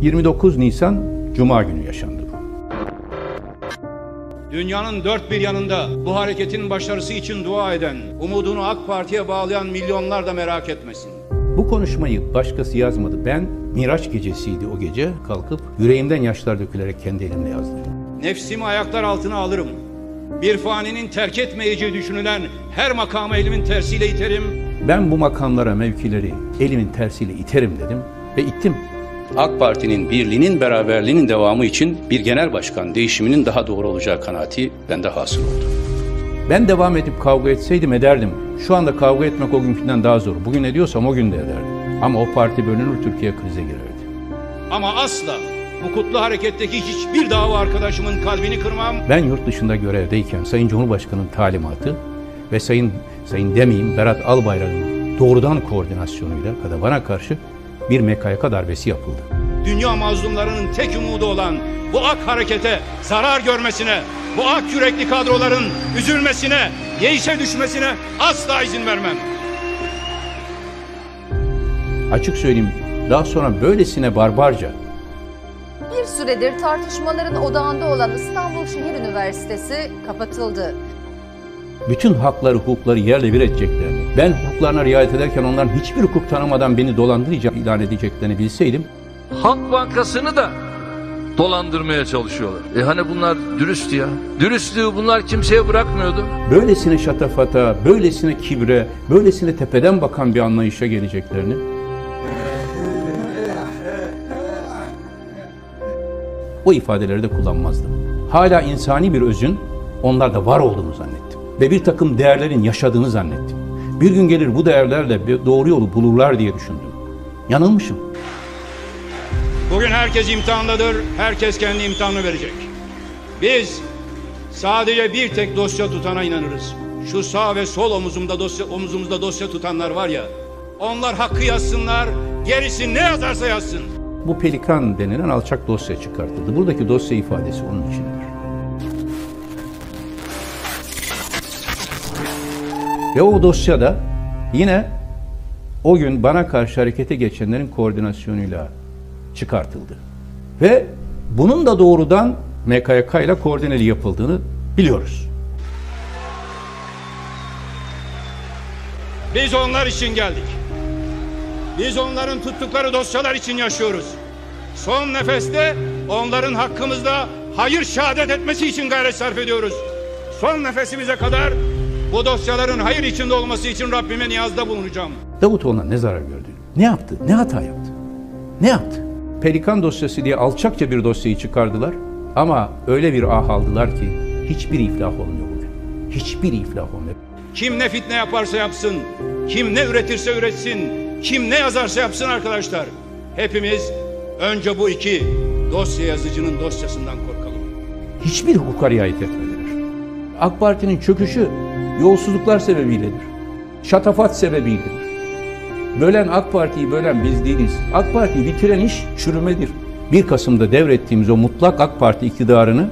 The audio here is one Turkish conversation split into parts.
29 Nisan Cuma günü yaşandı bu. Dünyanın dört bir yanında bu hareketin başarısı için dua eden, umudunu AK Parti'ye bağlayan milyonlar da merak etmesin. Bu konuşmayı başkası yazmadı. Ben Miraç gecesiydi o gece kalkıp yüreğimden yaşlar dökülerek kendi elimle yazdım. Nefsimi ayaklar altına alırım. Bir faninin terk etmeyeceği düşünülen her makama elimin tersiyle iterim. Ben bu makamlara, mevkileri elimin tersiyle iterim dedim ve ittim. AK Parti'nin birliğinin, beraberliğinin devamı için bir genel başkan değişiminin daha doğru olacağı kanaati bende hasıl oldu. Ben devam edip kavga etseydim ederdim. Şu anda kavga etmek o günkünden daha zor. Bugün ediyorsam o gün de ederdim. Ama o parti bölünür, Türkiye krize girerdi. Ama asla bu kutlu hareketteki hiçbir dava arkadaşımın kalbini kırmam. Ben yurt dışında görevdeyken Sayın Cumhurbaşkanı'nın talimatı ve Sayın Sayın demeyeyim Berat Albayrak'ın doğrudan koordinasyonuyla kada bana karşı bir MKYK darbesi yapıldı. Dünya mazlumlarının tek umudu olan bu ak harekete zarar görmesine, bu ak yürekli kadroların üzülmesine, yeişe düşmesine asla izin vermem. Açık söyleyeyim daha sonra böylesine barbarca Bir süredir tartışmaların odağında olan İstanbul Şehir Üniversitesi kapatıldı. bütün hakları, hukukları yerle bir edeceklerini, ben hukuklarına riayet ederken onların hiçbir hukuk tanımadan beni dolandıracak ilan edeceklerini bilseydim, Halk Bankası'nı da dolandırmaya çalışıyorlar. E hani bunlar dürüst ya. Dürüstlüğü bunlar kimseye bırakmıyordu. böylesine şatafata, böylesine kibre, böylesine tepeden bakan bir anlayışa geleceklerini, o ifadeleri de kullanmazdım. Hala insani bir özün onlarda var olduğunu zannettim. Ve bir takım değerlerin yaşadığını zannettim. Bir gün gelir bu değerlerle doğru yolu bulurlar diye düşündüm. Yanılmışım. Bugün herkes imtihandadır, herkes kendi imtihanını verecek. Biz sadece bir tek dosya tutana inanırız. Şu sağ ve sol omuzumda dosya, omuzumuzda dosya tutanlar var ya, onlar hakkı yazsınlar, gerisi ne yazarsa yazsın. Bu pelikan denilen alçak dosya çıkartıldı. Buradaki dosya ifadesi onun içindir. Ve o dosyada yine o gün bana karşı harekete geçenlerin koordinasyonuyla çıkartıldı. Ve bunun da doğrudan MKYK ile koordineli yapıldığını biliyoruz. Biz onlar için geldik. Biz onların tuttukları dosyalar için yaşıyoruz. Son nefeste onların hakkımızda hayır şehadet etmesi için gayret sarf ediyoruz. Son nefesimize kadar bu dosyaların hayır içinde olması için Rabbime niyazda bulunacağım. Davutoğlu'na ne zarar gördü? Ne yaptı? Ne hata yaptı? Ne yaptı? Pelikan dosyası diye alçakça bir dosyayı çıkardılar. Ama öyle bir ah aldılar ki hiçbir iflah olmuyor bugün. Hiçbir iflah olmuyor. Kim ne fitne yaparsa yapsın, kim ne üretirse üretsin, kim ne yazarsa yapsın arkadaşlar. Hepimiz önce bu iki dosya yazıcının dosyasından korkalım. Hiçbir hukuka riayet etmediler. AK Parti'nin çöküşü yolsuzluklar sebebiyledir. Şatafat sebebidir. Bölen AK Parti'yi bölen biz değiliz. AK Parti'yi bitiren iş çürümedir. 1 Kasım'da devrettiğimiz o mutlak AK Parti iktidarını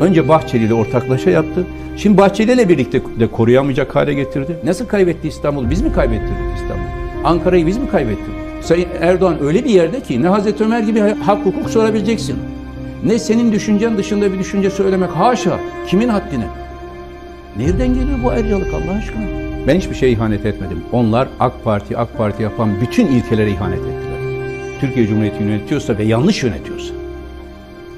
önce Bahçeli ile ortaklaşa yaptı. Şimdi Bahçeli ile birlikte de koruyamayacak hale getirdi. Nasıl kaybetti İstanbul'u? Biz mi kaybettirdik İstanbul'u? Ankara'yı biz mi kaybettirdik? Sayın Erdoğan öyle bir yerde ki ne Hazreti Ömer gibi hak hukuk sorabileceksin. Ne senin düşüncen dışında bir düşünce söylemek haşa. Kimin haddine? Nereden geliyor bu ayrıcalık Allah aşkına? Ben hiçbir şeye ihanet etmedim. Onlar AK Parti, AK Parti yapan bütün ilkelere ihanet ettiler. Türkiye Cumhuriyeti yönetiyorsa ve yanlış yönetiyorsa,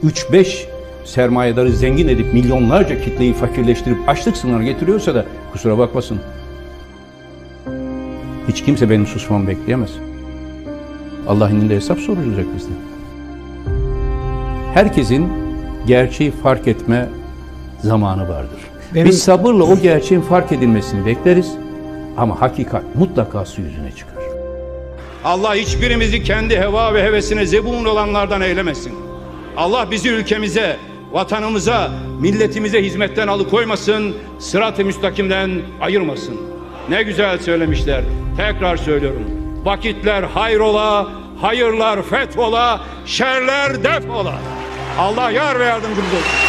3-5 sermayedarı zengin edip milyonlarca kitleyi fakirleştirip açlık sınırına getiriyorsa da kusura bakmasın. Hiç kimse benim susmamı bekleyemez. Allah indinde hesap sorulacak bizden. Herkesin gerçeği fark etme zamanı vardır. Benim- Biz sabırla o gerçeğin fark edilmesini bekleriz ama hakikat mutlaka su yüzüne çıkar. Allah hiçbirimizi kendi heva ve hevesine zebun olanlardan eylemesin. Allah bizi ülkemize, vatanımıza, milletimize hizmetten alıkoymasın, sırat-ı müstakimden ayırmasın. Ne güzel söylemişler. Tekrar söylüyorum. Vakitler hayrola, hayırlar fethola, şerler defola. Allah yar ve yardımcımız olsun.